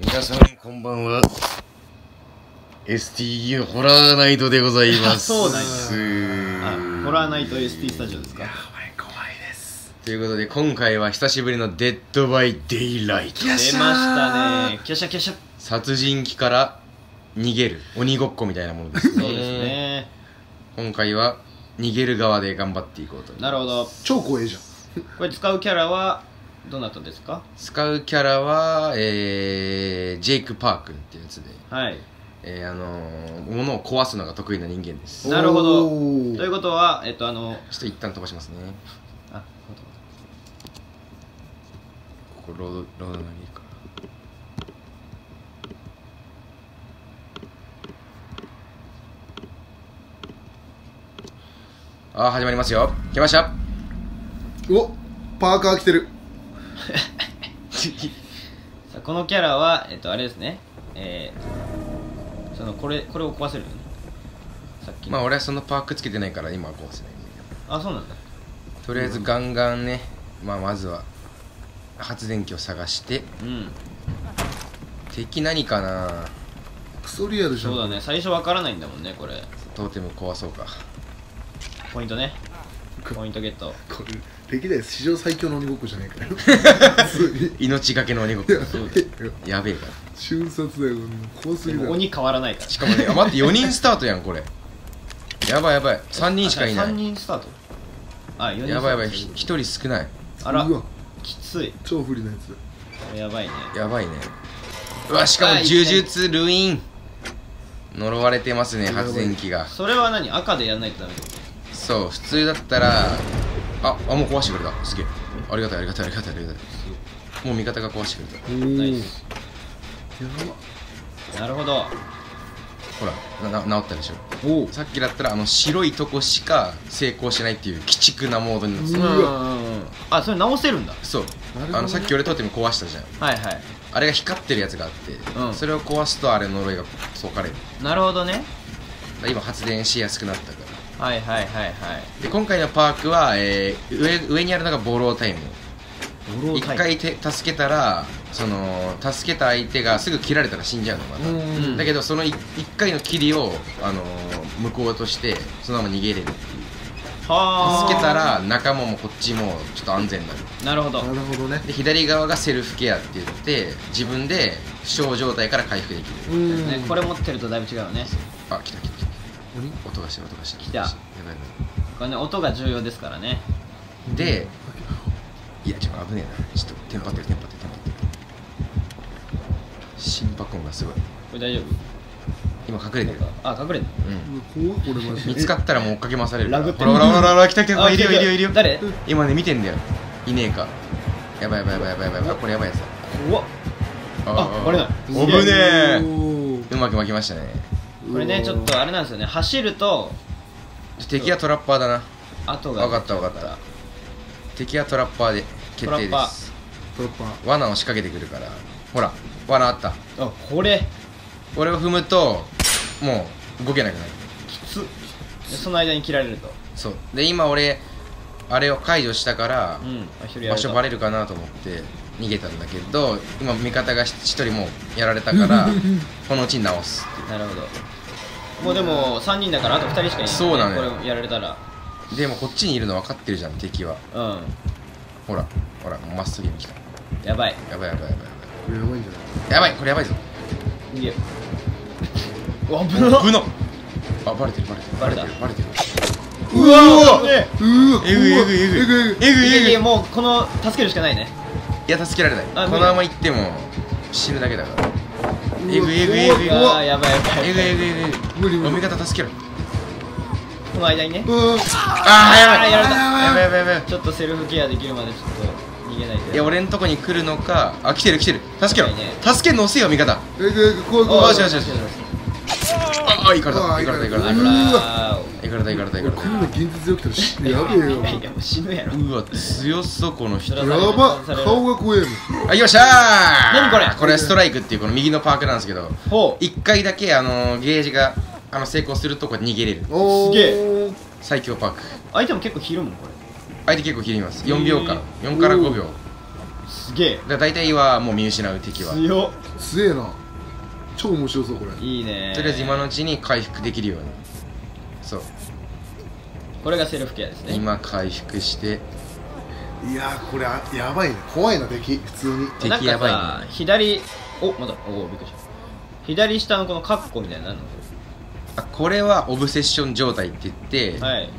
皆さんこんばんは。ST ホラーナイトでございます。そうなんや。あホラーナイト ST スタジオですか？怖いです。ということで今回は久しぶりのデッドバイデイライト。出ましたね。キャシャキャシャ。殺人鬼から逃げる鬼ごっこみたいなものですね。そうですね。今回は逃げる側で頑張っていこうと。なるほど。超怖いじゃん。これ使うキャラはどなたですか？使うキャラはえー、ジェイク・パー君っていうやつで。はい。えー、あのー、物を壊すのが得意な人間です。なるほど。ということはえっとあのちょっと一旦飛ばしますね。あここロードロード投げるか。あー始まりますよ。来ました。おパーカー着てる さあこのキャラはえっとあれですね。えー、そのこれこれを壊せるよね。さっきの。まあ俺はそのパークつけてないから今は壊せない。あそうなんだ。とりあえずガンガンね、まあまずは発電機を探して。うん。敵何かな？クソリアルじゃん。そうだね。最初わからないんだもんねこれ。トーテム壊そうか。ポイントねポイントゲット。これ歴代史上最強の鬼ごっこじゃねえかよ。普通に。命がけの鬼ごっこ。そうやべえから。瞬殺だよ怖すぎだ。鬼変わらないから。しかもねあ待って4人スタートやんこれ。やばいやばい。3人しかいな3い人スタート？あ4人やばいやばい。スタート1人少ない。あらうわ。きつい。超不利なやつ。やばいね。やばいね。うわしかもあ呪術ルイン。呪われてますね発電機が。それは何？赤でやんないとダメってこそう普通だったらああもう壊してくれた。すげえ。ありがたいありがたいありがたいありがたい。もう味方が壊してくれた。ナイースやなるほど。ほらなな治ったでしょ。さっきだったらあの白いとこしか成功しないっていう鬼畜なモードになってた。うわ。うん。うんうんあそれ直せるんだ。そう。あのさっき俺トーテム壊したじゃん。はいはい。あれが光ってるやつがあって、うん。それを壊すとあれ呪いが解かれる。なるほどね。今発電しやすくなったからはいはいはいはい。で今回のパークは、えー上上にあるのがボロータイム。一ドロータイム。回て助けたらその助けた相手がすぐ切られたら死んじゃうのまた、ん。だけどその一一回の切りを、あのー無効としてそのまま逃げれるはあ。助けたら仲間もこっちもちょっと安全になる。なるほど。なるほどね。で左側がセルフケアって言って自分で負傷状態から回復できる。うんねこれ持ってるとだいぶ違うよね。あ来た来た。来た鬼音がしてる音がしてる。来た。やばいやこれね音が重要ですからね。ばいでいやちょっと危ねえな。ちょっとテンパってるテンパってるテンパってる。心拍音がすごい。これ大丈夫？今隠れてる。あ隠れてうん。うわ怖いこれマジで。見つかったらもう追っかけ回される。ラグってほらほらほらほら来た来たあいるよいるよいるよ誰？今ね見てんだよ。いねえか。やばいやばいやばいやばいやばい。やばいこれやばいやつだ。怖っ。あバレない。おぶねえ。うまく巻きましたねこれねちょっとあれなんですよね。走ると敵はトラッパーだな。後が分かった分かった。敵はトラッパーで決定です。トラッパー。罠を仕掛けてくるから。ほら罠あった。あこれ。これを踏むともう動けなくなる。きつその間に切られると。そう。で今俺あれを解除したからうん。場所バレるかなと思って逃げたんだけど今味方が一人もうやられたから このうちに直すなるほどもうでも3人だからあと2人しかいない、そうなのよこれやられたら。でもこっちにいるの分かってるじゃん敵は。うん。ほらほらもうまっすぐに来た。やばい。やばいやばいやばい。これやばいんじゃない？やばいこれやばいぞ。逃げようわ危なっ。ぶのあバレてるバレてる。バレた。バレてるうわねうわえぐいえぐいえぐいえぐいえぐい。いやいえぐい。やもうこの助けるしかないね。いや助けられない。あこのまま行っても死ぬだけだからえぐいえぐいえぐい。うわーやばいやばいえぐいえぐいえぐい。無理無理。お味方助けろこの間にね。うわあーやばい。やられた。やばいやばいやばい。ちょっとセルフケアできるまでちょっと逃げないでいや俺んとこに来るのかあ来てる来てる。助けろ。助けんの押せよ味方。えぐいえぐい怖いあ怖い。よしよしよしああいかれた。あいかれたいかれた。あいからーたいかれたいかれたいかれた。こんな現実起きたらしやべえよ。いや死ぬやろ。うわ強そうこの人。やば顔が怖えもん。あよっしゃー。何これ？これストライクっていうこの右のパークなんですけど。ほう。一回だけあのゲージがあの成功するとこれ逃げれる。おー。すげ最強パーク。相手も結構ひるもんこれ。相手結構切ります。4秒間。4から5秒。すげえ。ら大体はもう見失う敵は。強っ。強えな超面白そうこれ。いいね。とりあえず今のうちに回復できるように。そう。これがセルフケアですね。今回復して。いやーこれあやばいね。怖いな敵。普通に。敵やばいね。さ左おまだおびっくりした左下のこのカッコみたいなの何なのあこれはオブセッション状態って言って、はい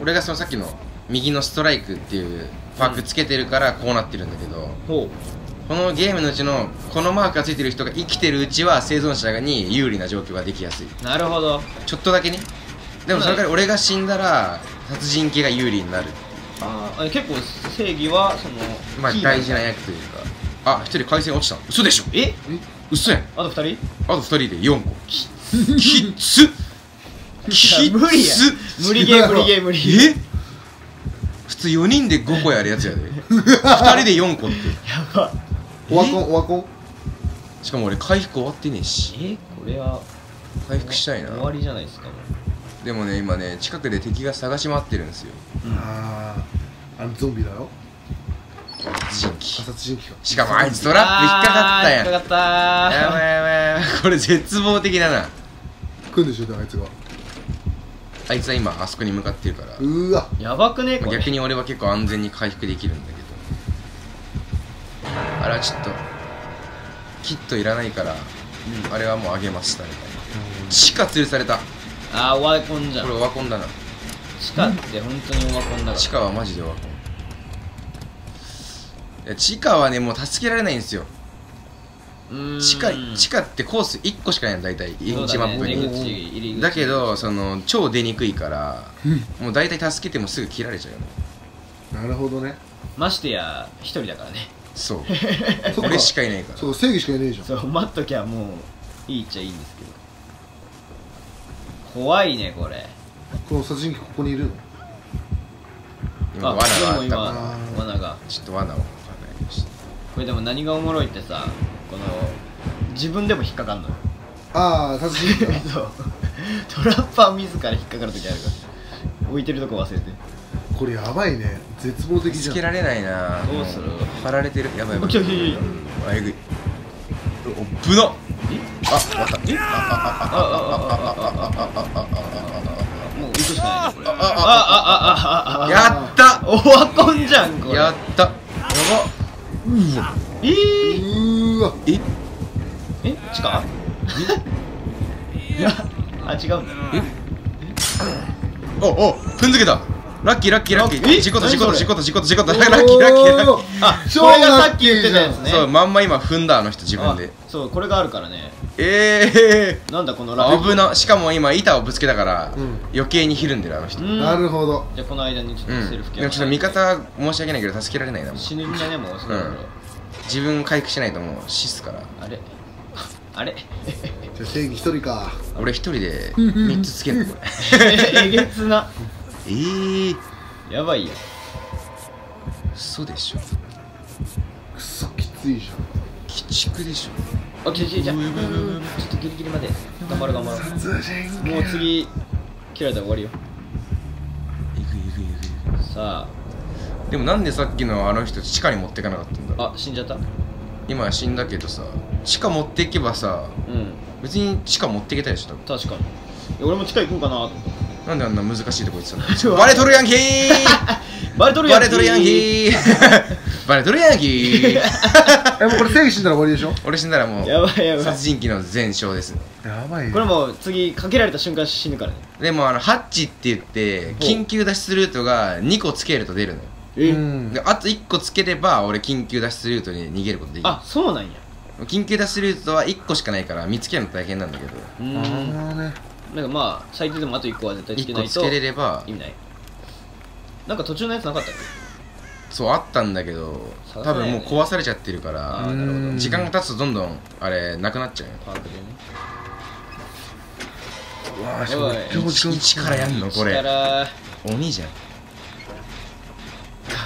俺がそのさっきの右のストライクっていうパークつけてるからこうなってるんだけど、ほうこのゲームのうちのこのマークがついてる人が生きてるうちは生存者に有利な状況ができやすい。なるほど。ちょっとだけね。でもそれから俺が死んだら殺人系が有利になる。あーあ結構正義はそのまあ大事な役というか。あ一人回線落ちた。嘘でしょ。え？嘘やん。あと二人？あと二人で4個。きっつ。きっつ無理や。無理ゲー無理ゲー無理ゲー。え？普通4人で5個やるやつやで。2人で4個って。やばオワコンオワコン？しかも俺回復終わってねえし。え？これは回復したいな。終わりじゃないですかでもね今ね近くで敵が探し回ってるんですよ。あああのゾンビだよ殺人鬼。殺人鬼か。しかもあいつトラップ引っかかったやん。引っかかった。やばいやばいやばい。これ絶望的だな。来るんでしょ？あいつがあいつは今あそこに向かってるから。うーわ。やばくね？これ。逆に俺は結構安全に回復できるんだけどあれはちょっとキットいらないから、あれはもうあげましたみたいな。地下吊るされた。あーオワコンじゃん。これオワコンだな。地下って本当にオワコンだから。地下はマジでオワコン。いや地下はねもう助けられないんですよ。地下地下ってコース1個しかないの大体。インチマップに。だけどその超出にくいからもう大体助けてもすぐ切られちゃうよね。なるほどね。ましてや一人だからねそう。俺しかいないから。そうか正義しかいねえじゃん。そう待っときゃもういいっちゃいいんですけど。怖いねこれ。この殺人鬼ここにいるの？今あ罠があった罠が。ちょっと罠を考えました。これでも何がおもろいってさこの自分でも引っかかんのよ。ああ殺人鬼か そう。トラッパー自ら引っかかる時あるから。置いてるとこ忘れて。これやばいね。絶望的じゃん。つけられないなどうする？も貼られてる。やばいやばい。来た来た来あえぐい。おぶなあえ終わった。え？ああああああああもう行くしかないねこれあああああああやったオワコンじゃんこれやったやばえー、うーわええ地下いやあ違うんだおお踏んづけたラッキーラッキーラッキえー。事故った事故った何それ？事故った事故った事故ったラッキー。ラッキーラッキー。あ超これがさっき言ってたやつね。そうまんま今踏んだあの人自分で。あそうこれがあるからね。ええなんだこのラ危なしかも今板をぶつけたからうん。余計にひるんでるあの人。うん。なるほど。じゃあこの間にちょっとセルフケアちょっと味方申し訳ないけど助けられないなもう。死ぬんじゃねもうそろそろ、うん自分回復しないともう死すから。あれ？あれ？じゃあ正義一人か。俺一人で 3つつけるのこれ。えげつなええー、やばいよ嘘でしょ。くそきついじ鬼畜でしょ。あ、来た来た来たちょっとギリギリまで。頑張る頑張ゃんる殺人もう次切られたら終わりよ。えぐいえぐいえぐいさでもなんでさっきのあの人地下に持ってかなかったんだろう。ああ死んじゃった？今は死んだけどさ地下持っていけばさうん。別に地下持っていけたでしょ多分。確かに。俺も地下行こうかなと思ったなんであんな難しいとこ行ってたの？バレとるやんけー！バレとるやんバレとるやんけー！バレとるやんけー！えもうこれ正義死んだら終わりでしょ？俺死んだらもうやばいやばい。殺人鬼の全勝ですね。やばいねこれもう次かけられた瞬間死ぬからね。でもあのハッチって言って緊急脱出ルートが2個つけると出るのよ。え？うん。であと1個つければ俺緊急脱出ルートに逃げることできる。あそうなんや。緊急脱出ルートは1個しかないから見つけるの大変なんだけど。うあんのねなんかまあ最低でもあと1個は絶対つけ1ないと個つけれれば。意味ない。なんか途中のやつなかったっけ？そうあったんだけど多分もう壊されちゃってるからあーなるほど時間が経つとどんどんあれなくなっちゃうよ。パークでねうわからやんのこれ。力鬼じゃん。こ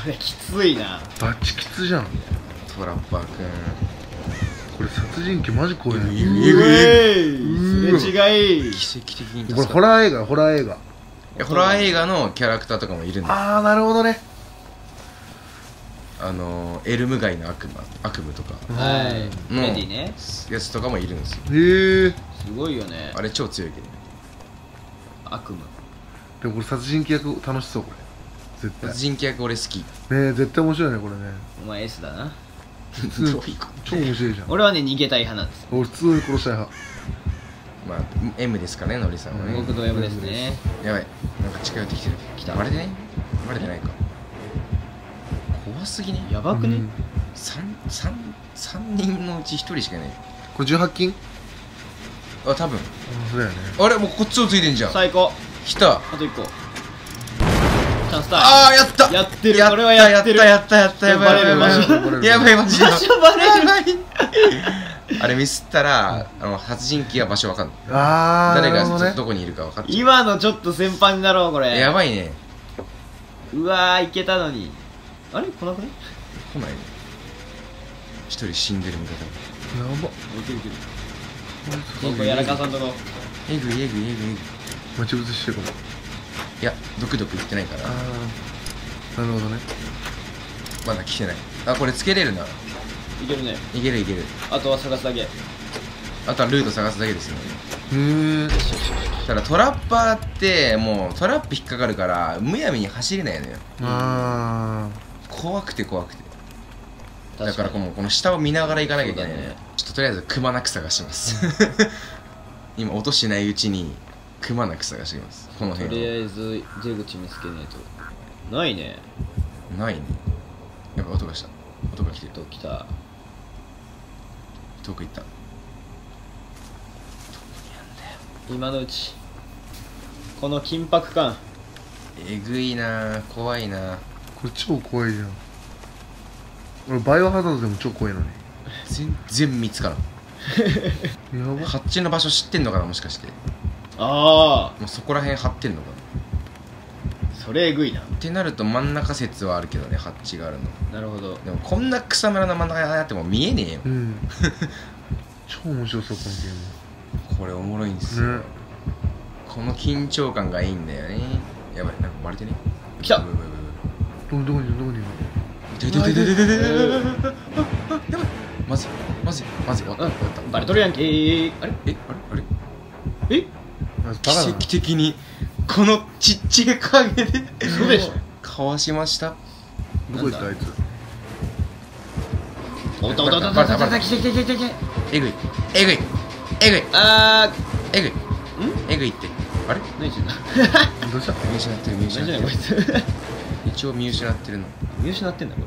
れきついな。バッチきつじゃん。トラッパーくんこれ殺人鬼マジ怖いね。うすれ違い。奇跡的にこれホラー映画ホラー映画。ホラー映画のキャラクターとかもいるんだよああなるほどね。あのエルム街の悪魔悪夢とか。はい。のメディね。やつとかもいるんですよ。へえすごいよね。あれ超強いけど。悪夢。でもこれ殺人鬼役楽しそうこれ。絶対。殺人鬼役俺好き。ねえ絶対面白いねこれね。お前 S だな普通。超面白いじゃん。俺はね逃げたい派なんです。俺普通に殺したい派。とまあ M ですかねのりさんはね。僕同 M ですね。やばい。なんか近寄ってきてる。来た。バレてねバレてないか。怖すぎね。やばくね？うん。三三三人のうち一人しかいない。これ18金？あ多分。あそうだよね。あれ？もうこっちをついてんじゃん。最高。来た。あと1個チャンスタイあーやった。やってる。やったこれはやってる。やったやったやったやばいやばいマジで。場所バレる。やばい あれミスったらあの殺人鬼は場所わかんない。ああ誰がどこにいるか分かっちゃ今のちょっと先輩になろうこうれ。やばいね。うわーいけたのに。あれ来なくね？来ないね。一人死んでる味方やば。いけるいける。やらかさんとこ。えぐいえぐいえぐい。えぐい待ち伏せしてるかもいやドクドク言ってないから。なるほどね。まだ来てない。あこれつけれるな。いけるね。いけるいける。あとは探すだけ。あとはルート探すだけですよ。ねへえただトラッパーってもうトラップ引っかかるからむやみに走れないのよ。あ怖くて怖くて。だからこのこの下を見ながら行かなきゃいけないねね。ちょっととりあえずくまなく探します。今音しないうちにくまなく探してきます。このと辺を。りあえず出口見つけねえと。ないね。ないね。やっぱ音がした。音が来てる。と来た。遠く行った。今のうち。この緊迫感。えぐいな怖いなこれ超怖いじゃん。俺バイオハザードでも超怖いのに。全然見つからん。やば。ハッチの場所知ってんのかなもしかしてあもうそこら辺張ってんのかそれえぐいな。ってなると真ん中説はあるけどねハッチがあるの。なるほど。でもこんな草むらの真ん中にあっても見えねえよ。うん。超面白そうこのゲこれおもろいんですよ、ね。この緊張感がいいんだよね。やばいなんか割れてね。来た。うわうわうわームどこどこにいるどこにいる？痛い痛い痛い痛い痛い痛い。痛いやばい。まずいまずいまずいわかった。わかったバレとるやんけー。あれ？えあれ？あれ？え？奇跡的にこのちっちゃい影で。嘘でしょ。かわしました。どこ行った？あいつ。おったおったおったおったおったおった来て来て来て来て来てえぐい。えぐい。えぐい。あえぐい。ん？えぐいって。あれ？ー何してんだどうした？見失ってる見失何ってしてんだこいるつ？一応見失ってるの。見失ってんだこ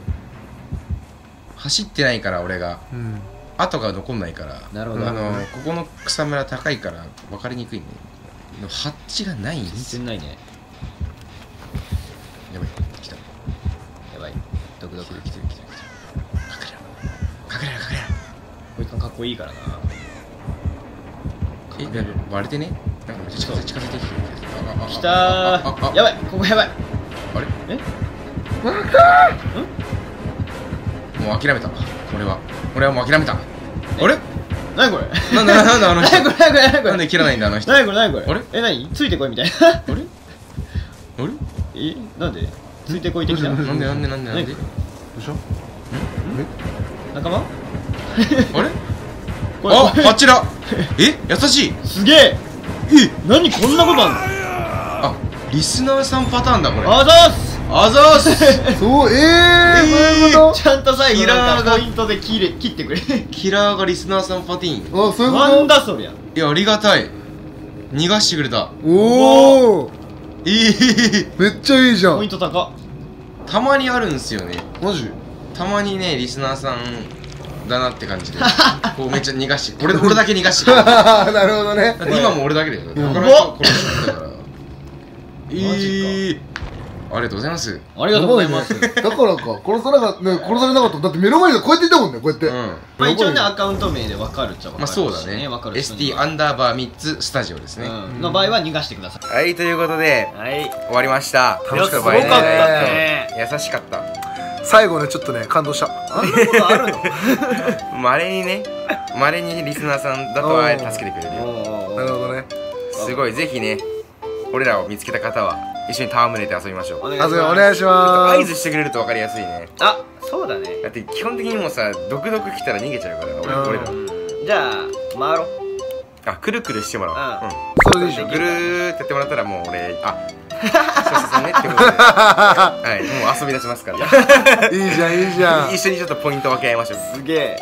走ってないから俺が。うん。跡が残んないから。なるほど。あのここの草むら高いから分かりにくいねでもハッチがないんれです。よ全然ないね。やばい来た。やばい。ドクドク来てる来てる来てる。隠れろ隠れろ隠れろ。こいつもかっこいいからな。えで割れてね？なんかめっちゃ近づいて近づいてきてる来たあああーやばいここやばい。あれ？え？もう諦めた。俺は。俺はもう諦めた。あれ？何これ？なんだなんだあの人？何これ？何これ？何これ？なんで切らないんだあの人？あれ何これ？何これ？あれ？え何？ついてこいみたいな？あれ？え？なんで？ついてこい的な？どうしたなんでなんでなんで？なんでどうした？仲間？あれ？ああちら。え？優しい。すげえ。え？何？こんなことあんの？あリスナーさんパターンだこれ。あざーす。あざーす。そうええー、なんキラーがかポイントで切れ切ってくれ。キラーがリスナーさんパティーン。とあそういうこなんだそりゃ。いやありがたい。逃がしてくれた。とおおいい。めっちゃいいじゃん。ポイント高。ったまにあるんすよね。マジ？たまにねリスナーさんだなって感じで。こうめっちゃ逃がして俺俺だけ逃がしてくれる。だ なるほどね。今も俺だけだよ。うん他の人殺してたから。いい。マありがとうございます。ありがとうございます。だからか殺さなかったね殺されなかった。だって目の前でこうやっていたもんねこうやって、うん。まあ一応ねアカウント名で分かるっちゃ分かるまあそうだしね分かる ST は。アンダーバー3つスタジオですね。うん。の場合は逃がしてください。はいということではい。終わりました。楽しかったいやすごかったね。優しかった。最後ねちょっとね感動した。あんなことあるの？まれにねまれにリスナーさんだとあえて助けてくれるよ。なるほどね。すごい。ぜひね俺らを見つけた方は一緒に戯れて遊びましょう。お願いします。願いします。合図してくれると分かりやすいね。あそうだね。だって基本的にもうさ毒毒来たら逃げちゃうから俺うん。俺らじゃあ回ろう。あくるくるしてもらおう。うん。うん。それでいいじゃんぐるーってやってもらったらもう俺あそうそうねってことで。はいもう遊び出しますから。いいじゃんいいじゃん。い一緒にちょっとポイント分け合いましょう。すげえ。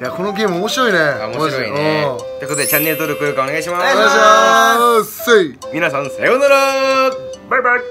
やこのゲーム面白いね。あ面白いね。ということでチャンネル登録お願いします。うんお願いします。皆さんさようならバイバイ